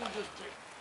Let me just take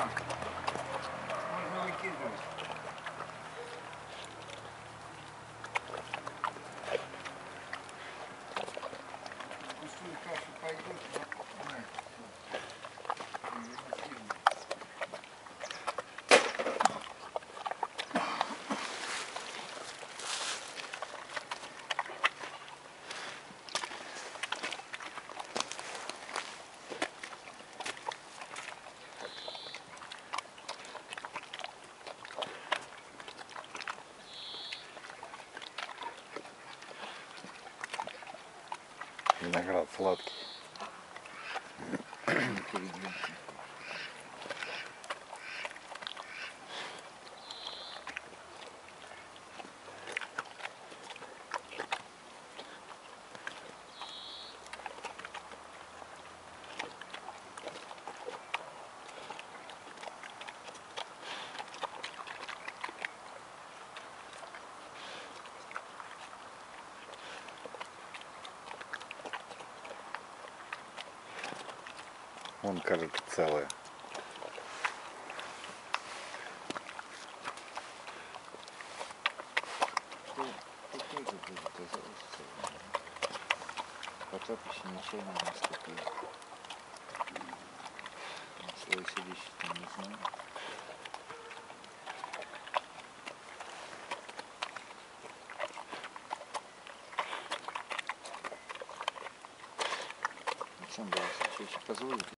Come on. Come on, who are? Виноград сладкий. Он кажется целая. Что такое же будет казалось Потап еще нечаянно наступил. Свой селище не знаю. Александр Васильевич, позволите?